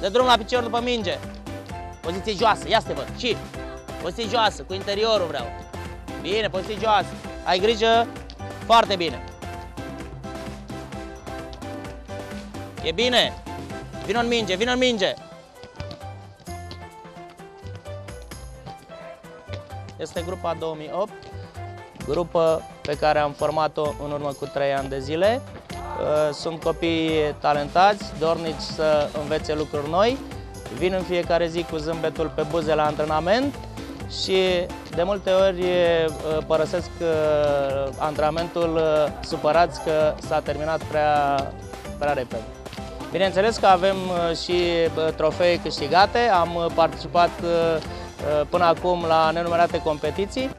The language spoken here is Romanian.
Dă drum la picior după minge. Poziție joasă, ia să te văd. Și poziție joasă, cu interiorul vreau. Bine, poziție joasă. Ai grijă, foarte bine. E bine. Vino în minge, vino în minge. Este grupa 2008, grupă pe care am format-o în urmă cu 3 ani de zile. Uh, sunt copii talentați, dornici să învețe lucruri noi, vin în fiecare zi cu zâmbetul pe buze la antrenament și de multe ori uh, părăsesc uh, antrenamentul supărați că s-a terminat prea, prea repede. Bineînțeles că avem și trofee câștigate, am participat până acum la nenumerate competiții.